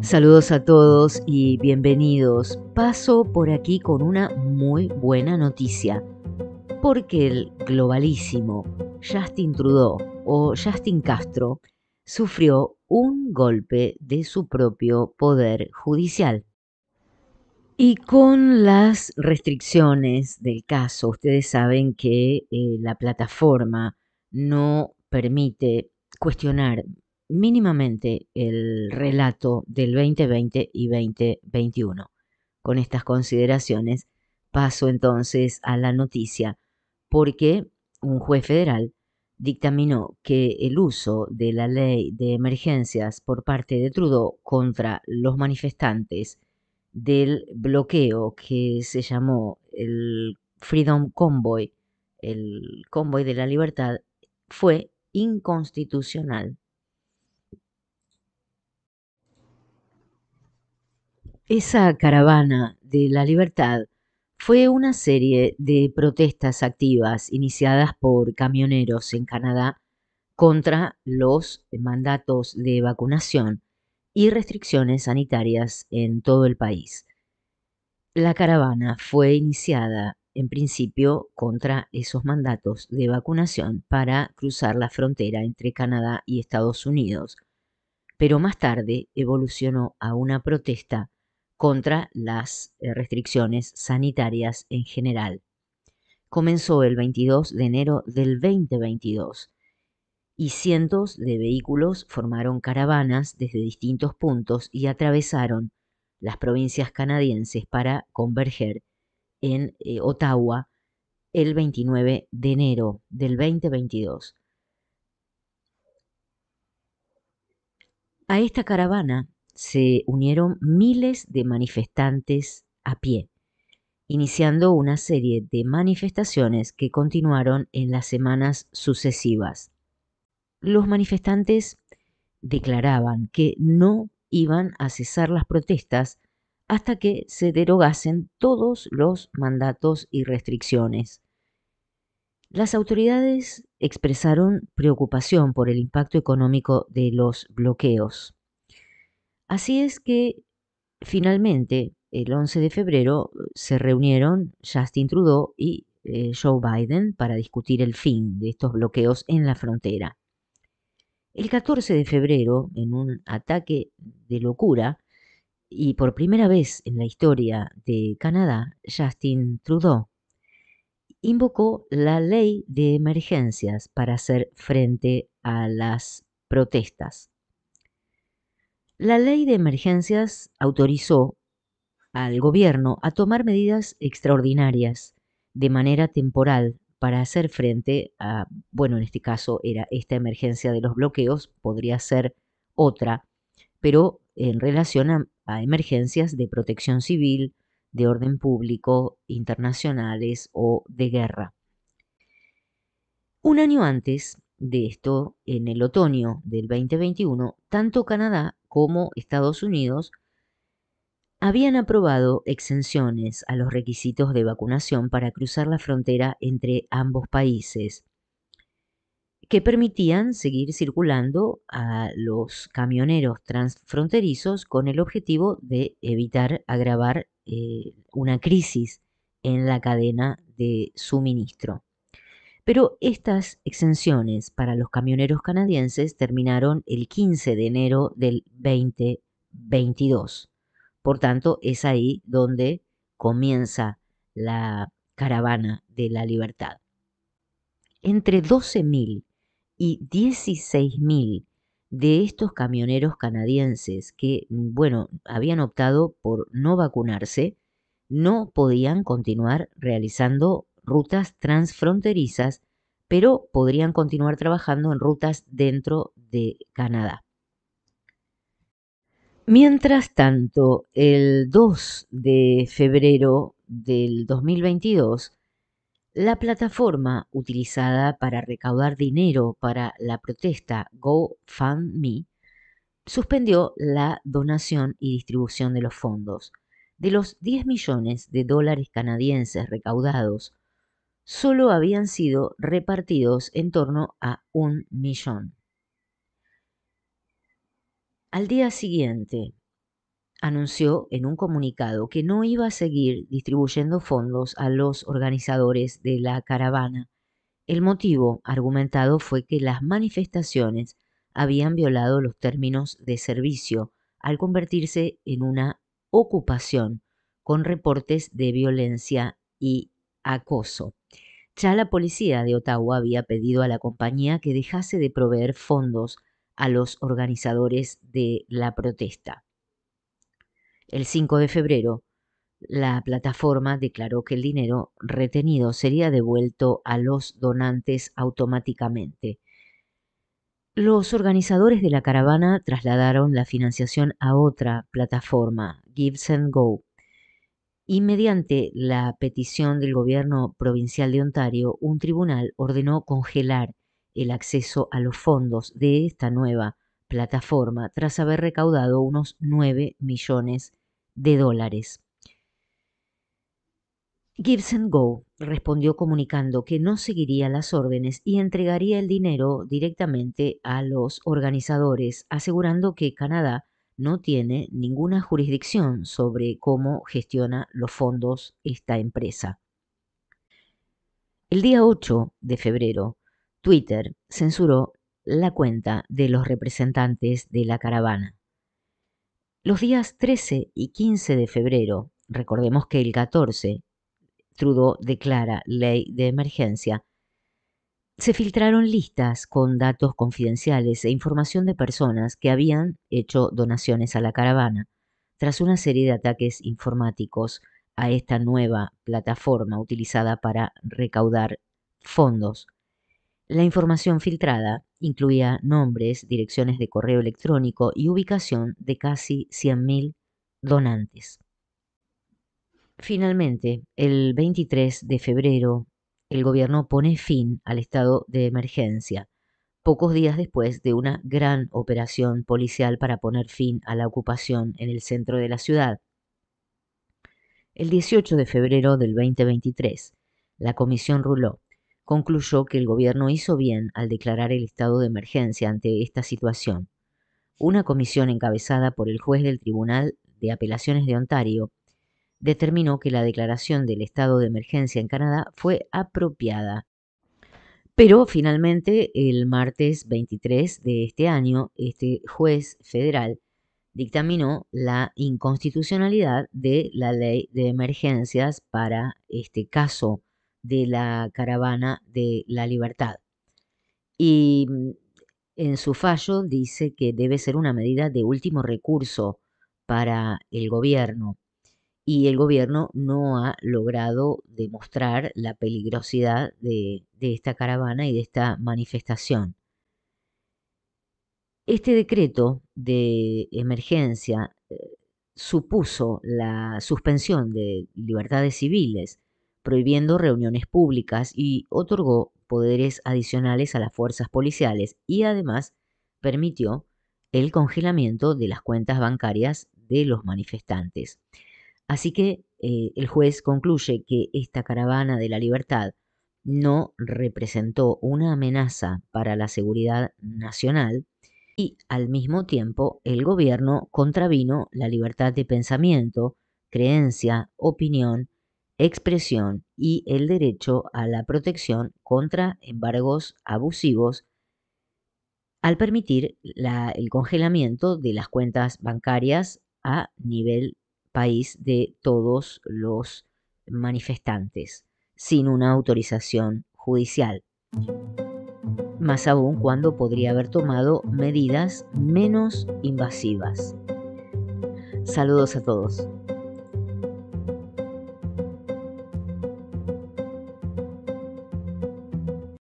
Saludos a todos y bienvenidos. Paso por aquí con una muy buena noticia, porque el globalísimo Justin Trudeau o Justin Castro sufrió un golpe de su propio poder judicial. Y con las restricciones del caso, ustedes saben que eh, la plataforma no permite cuestionar mínimamente el relato del 2020 y 2021. Con estas consideraciones paso entonces a la noticia, porque un juez federal dictaminó que el uso de la ley de emergencias por parte de Trudeau contra los manifestantes del bloqueo que se llamó el Freedom Convoy, el convoy de la libertad, fue inconstitucional. Esa caravana de la libertad fue una serie de protestas activas iniciadas por camioneros en Canadá contra los mandatos de vacunación y restricciones sanitarias en todo el país. La caravana fue iniciada en principio contra esos mandatos de vacunación para cruzar la frontera entre Canadá y Estados Unidos, pero más tarde evolucionó a una protesta contra las eh, restricciones sanitarias en general. Comenzó el 22 de enero del 2022 y cientos de vehículos formaron caravanas desde distintos puntos y atravesaron las provincias canadienses para converger en eh, Ottawa el 29 de enero del 2022. A esta caravana se unieron miles de manifestantes a pie, iniciando una serie de manifestaciones que continuaron en las semanas sucesivas. Los manifestantes declaraban que no iban a cesar las protestas hasta que se derogasen todos los mandatos y restricciones. Las autoridades expresaron preocupación por el impacto económico de los bloqueos. Así es que finalmente el 11 de febrero se reunieron Justin Trudeau y eh, Joe Biden para discutir el fin de estos bloqueos en la frontera. El 14 de febrero, en un ataque de locura, y por primera vez en la historia de Canadá, Justin Trudeau invocó la ley de emergencias para hacer frente a las protestas. La ley de emergencias autorizó al gobierno a tomar medidas extraordinarias de manera temporal para hacer frente a, bueno, en este caso era esta emergencia de los bloqueos, podría ser otra, pero en relación a, a emergencias de protección civil, de orden público, internacionales o de guerra. Un año antes de esto, en el otoño del 2021, tanto Canadá como Estados Unidos habían aprobado exenciones a los requisitos de vacunación para cruzar la frontera entre ambos países, que permitían seguir circulando a los camioneros transfronterizos con el objetivo de evitar agravar eh, una crisis en la cadena de suministro. Pero estas exenciones para los camioneros canadienses terminaron el 15 de enero del 2022. Por tanto, es ahí donde comienza la caravana de la libertad. Entre 12.000 y 16.000 de estos camioneros canadienses que, bueno, habían optado por no vacunarse, no podían continuar realizando rutas transfronterizas, pero podrían continuar trabajando en rutas dentro de Canadá. Mientras tanto, el 2 de febrero del 2022, la plataforma utilizada para recaudar dinero para la protesta GoFundMe suspendió la donación y distribución de los fondos. De los 10 millones de dólares canadienses recaudados solo habían sido repartidos en torno a un millón. Al día siguiente, anunció en un comunicado que no iba a seguir distribuyendo fondos a los organizadores de la caravana. El motivo argumentado fue que las manifestaciones habían violado los términos de servicio al convertirse en una ocupación con reportes de violencia y acoso. Ya la policía de Ottawa había pedido a la compañía que dejase de proveer fondos a los organizadores de la protesta. El 5 de febrero, la plataforma declaró que el dinero retenido sería devuelto a los donantes automáticamente. Los organizadores de la caravana trasladaron la financiación a otra plataforma, Gives Go, y mediante la petición del gobierno provincial de Ontario, un tribunal ordenó congelar el acceso a los fondos de esta nueva plataforma tras haber recaudado unos 9 millones de dólares. Gibson Go respondió comunicando que no seguiría las órdenes y entregaría el dinero directamente a los organizadores, asegurando que Canadá no tiene ninguna jurisdicción sobre cómo gestiona los fondos esta empresa. El día 8 de febrero, Twitter censuró la cuenta de los representantes de la caravana. Los días 13 y 15 de febrero, recordemos que el 14, Trudeau declara ley de emergencia, se filtraron listas con datos confidenciales e información de personas que habían hecho donaciones a la caravana, tras una serie de ataques informáticos a esta nueva plataforma utilizada para recaudar fondos la información filtrada incluía nombres, direcciones de correo electrónico y ubicación de casi 100.000 donantes. Finalmente, el 23 de febrero, el gobierno pone fin al estado de emergencia, pocos días después de una gran operación policial para poner fin a la ocupación en el centro de la ciudad. El 18 de febrero del 2023, la Comisión Ruló concluyó que el gobierno hizo bien al declarar el estado de emergencia ante esta situación. Una comisión encabezada por el juez del Tribunal de Apelaciones de Ontario determinó que la declaración del estado de emergencia en Canadá fue apropiada. Pero finalmente, el martes 23 de este año, este juez federal dictaminó la inconstitucionalidad de la ley de emergencias para este caso de la caravana de la libertad. Y mm, en su fallo dice que debe ser una medida de último recurso para el gobierno y el gobierno no ha logrado demostrar la peligrosidad de, de, esta caravana y de esta manifestación. Este decreto de emergencia eh, supuso la suspensión de libertades civiles prohibiendo reuniones públicas y otorgó poderes adicionales a las fuerzas policiales y además permitió el congelamiento de las cuentas bancarias de los manifestantes. Así que eh, el juez concluye que esta caravana de la libertad no representó una amenaza para la seguridad nacional y al mismo tiempo el gobierno contravino la libertad de pensamiento, creencia, opinión expresión y el derecho a la protección contra embargos abusivos al permitir el congelamiento de las cuentas bancarias a nivel país de todos los manifestantes, sin una autorización judicial. Más aún cuando podría haber tomado medidas menos invasivas. Saludos a todos.